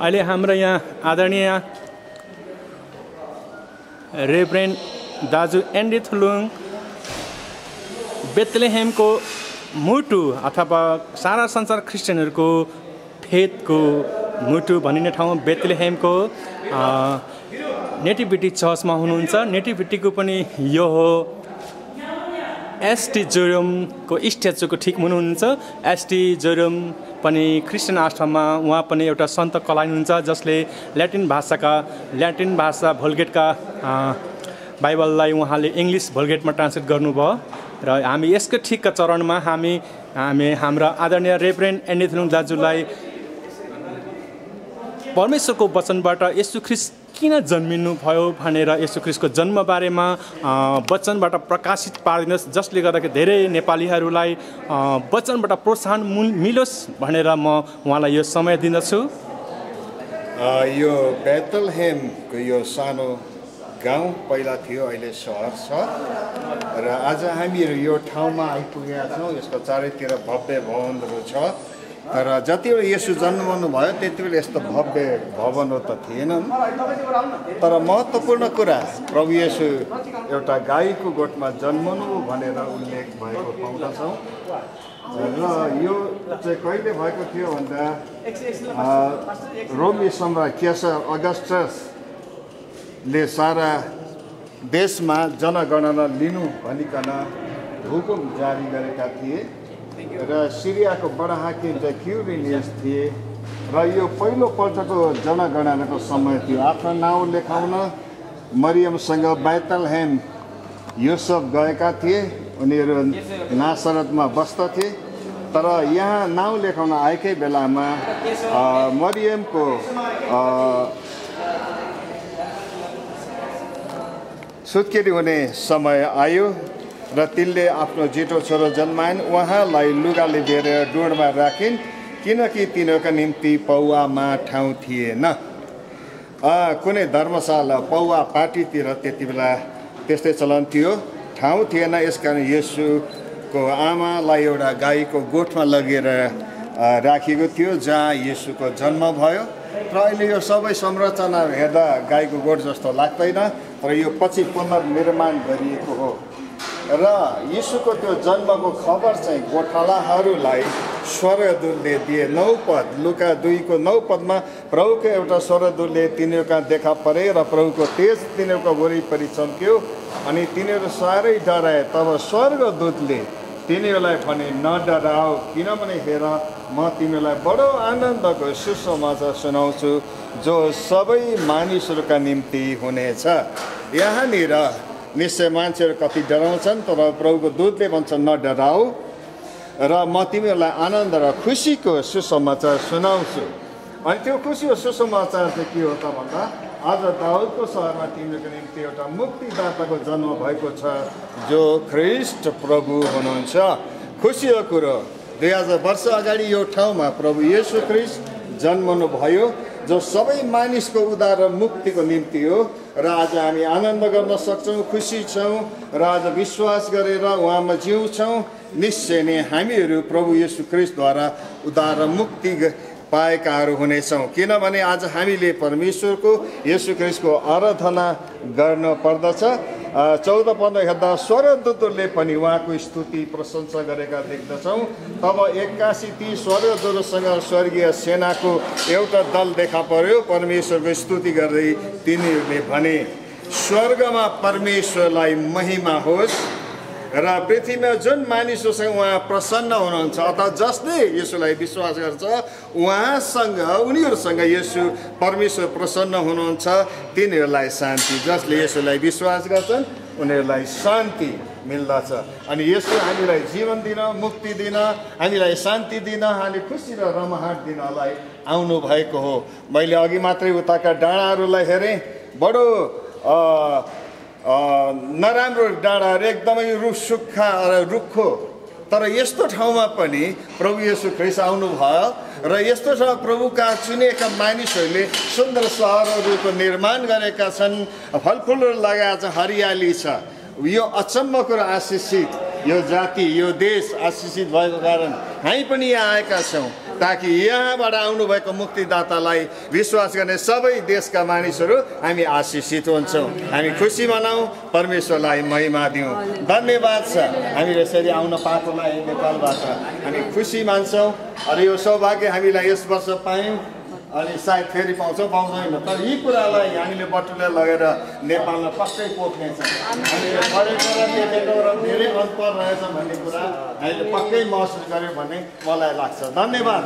अहिले हाम्रो यहाँ आदरणीय रेभरेन दाजु एन्डी थुलुङ बेतलेहेमको मुटु अथवा सारा संसार क्रिस्चियनहरूको फेदको मुटु भनिने ठाउँ बेतलेहेमको नेटिभिटी चर्चमा हुनुहुन्छ। नेटिभिटीको पनि यो हो। एसटी जोरमको स्ट्याचुको ठिक हुनुहुन्छ। एसटी जोरम पनि क्रिस्चियन आश्रममा उहाँ पनि एउटा सन्त कलाइन हुन्छ जसले ल्याटिन भाषाका ल्याटिन भाषा भोलगेटका बाइबललाई उहाँले इङ्ग्लिस भोलगेटमा ट्रान्सलेट गर्नुभयो। र हामी यसको ठिकका चरणमा हामी हामी हाम्रा आदरणीय रेभरेन्ड एन्डिथुलुङ दाजुलाई परमेश्वरको वचनबाट यसु ख्रिस किन जन्मिनु भयो भनेर यसु ख्रिसको जन्म बारेमा वचनबाट प्रकाशित पारिदिनुहोस् जसले गर्दाखेरि धेरै नेपालीहरूलाई वचनबाट प्रोत्साहन मिलोस् भनेर म उहाँलाई यो समय दिँदछु। यो बेतलहेमको यो सानो गाउँ पहिला थियो अहिले सहर छ। र आज हामीहरू यो ठाउँमा आइपुगेका छौँ यसको चारैतिर भव्य भवनहरू छ। तर यसो जन्मनु भयो त्यति बेला यस्तो भव्य भवनहरू त थिएनन्। तर महत्त्वपूर्ण कुरा प्रभु यसो एउटा गाईको गोठमा जन्मनु भनेर उल्लेख भएको पाउँदछौँ। र यो चाहिँ कहिले भएको थियो भन्दा रोमी सम्राट केसर अगस्टस ले सारा देशमा जनगणना लिनु भनिकन हुकुम जारी गरेका थिए। र सिरियाको बडा हाकिम चाहिँ क्युरिनियस थिए र यो पहिलोपल्टको जनगणनाको समय थियो। आफ्नो नाउँ लेखाउन मरियमसँग बैतलहेम युसफ गएका थिए। उनीहरू नासरतमा बस्दथे तर यहाँ नाउँ लेखाउन आएकै बेलामा मरियमको सुत्केरी हुने समय आयो। र तिनले आफ्नो जेठो छोरो जन्माइन्। उहाँलाई लुगाले दिएर डुँडमा राखिन् किनकि तिनीहरूका निम्ति पौवामा ठाउँ थिएन। कुनै धर्मशाला पौवा पार्टीतिर त्यति बेला त्यस्तै चलन थियो। ठाउँ थिएन यसकारण यसुको आमालाई एउटा गाईको गोठमा लगेर राखिएको थियो जहाँ यसुको जन्म भयो। र अहिले यो सबै संरचना हेर्दा गाईको गोठ जस्तो लाग्दैन र यो पछि पुनर्निर्माण गरिएको हो। र यीशुको त्यो जन्मको खबर चाहिँ गोठालाहरूलाई स्वर्गदूतले दिए नौ पद लुका दुईको नौ पदमा प्रभुको एउटा स्वर्गदूतले तिनीहरूका देखा परे र प्रभुको तेज तिनीहरूको वरिपरि चम्क्यो अनि तिनीहरू साह्रै डराए। तब स्वर्गदूतले तिनीहरूलाई भने नडराओ किनभने हेर म तिमीलाई बडो आनन्दको सुसमाचार सुनाउँछु जो सबै मानिसहरूका निम्ति हुनेछ। यहाँनिर निश्चय मान्छेहरू कति डराउँछन् तर प्रभुको दुधले भन्छ नडराऊ र म तिमीहरूलाई आनन्द र खुसीको सुसमाचार सुनाउँछु। अनि त्यो खुसीको सुसमाचार चाहिँ के हो त भन्दा आज दाउदको सहरमा तिमीहरूको निम्ति एउटा मुक्तिदाताको जन्म भएको छ जो ख्रिस्ट प्रभु हुनुहुन्छ। खुसीको कुरो। दुई हजार वर्ष अगाडि यो ठाउँमा प्रभु येसु ख्रिस्ट जन्मनु भयो जो सबै मानिसको उद्धार र मुक्तिको निम्ति हो र आज हामी आनन्द गर्न सक्छौँ खुसी छौँ र आज विश्वास गरेर उहाँमा जिउँछौँ। निश्चय नै हामीहरू प्रभु यशु ख्रिस्टद्वारा उद्धार र मुक्ति पाएकाहरू हुनेछौँ। किनभने आज हामीले परमेश्वरको यसु ख्रिस्टको आराधना गर्न पर्दछ। चौध पन्ध्र हेर्दा स्वर्गदूतहरूले पनि उहाँको स्तुति प्रशंसा गरेका देख्दछौँ। तब एक्कासी ती स्वर्गदूतसँग स्वर्गीय सेनाको एउटा दल देखा पर्यो। परमेश्वरको स्तुति गर्दै तिनीहरूले भने स्वर्गमा परमेश्वरलाई महिमा होस्। र पृथ्वीमा जुन मानिसहरूसँग उहाँ प्रसन्न हुनुहुन्छ अथवा जसले यसुलाई विश्वास गर्छ उहाँसँग उनीहरूसँग यसु परमेश्वर प्रसन्न हुनुहुन्छ तिनीहरूलाई शान्ति। जसले यसुलाई विश्वास गर्छन् उनीहरूलाई शान्ति मिल्दछ। अनि यसो हामीलाई जीवन दिन मुक्ति दिन हामीलाई शान्ति दिन हामी खुसी र रमाहट दिनलाई आउनु भएको हो। मैले अघि मात्रै उताका डाँडाहरूलाई हेरेँ बडो नराम्रो डाँडाहरू एकदमै रुख सुक्खा रुखो तर यस्तो ठाउँमा पनि प्रभु यसो ख्रिस आउनुभयो र यस्तो ठाउँ प्रभुका चुनेका मानिसहरूले सुन्दर सहरहरूको निर्माण गरेका छन् फलफुलहरू लगाएको छ हरियाली छ। यो अचम्मको र आशिषित यो जाति यो देश आशिषित भएको कारण हामी पनि यहाँ आएका छौँ। ताकि यहाँबाट आउनुभएको मुक्तिदातालाई विश्वास गर्ने सबै देशका मानिसहरू हामी आशिषित हुन्छौँ। हामी खुसी मनाउँ परमेश्वरलाई महिमा दिउँ। धन्यवाद छ हामीले यसरी आउन पाएकोलाई नेपालबाट हामी खुसी मान्छौँ। र यो सौभाग्य हामीलाई यस वर्ष पायौँ। अनि सायद फेरि पाउँछौँ पाउँदैन। तर यी कुरालाई हामीले बटुले लगेर नेपालमा पक्कै पोख्नेछ हामीले पढेको र देखेको र धेरै अन्तर रहेछ भन्ने कुरा हामीले पक्कै महसुस गऱ्यौँ भन्ने मलाई लाग्छ। धन्यवाद।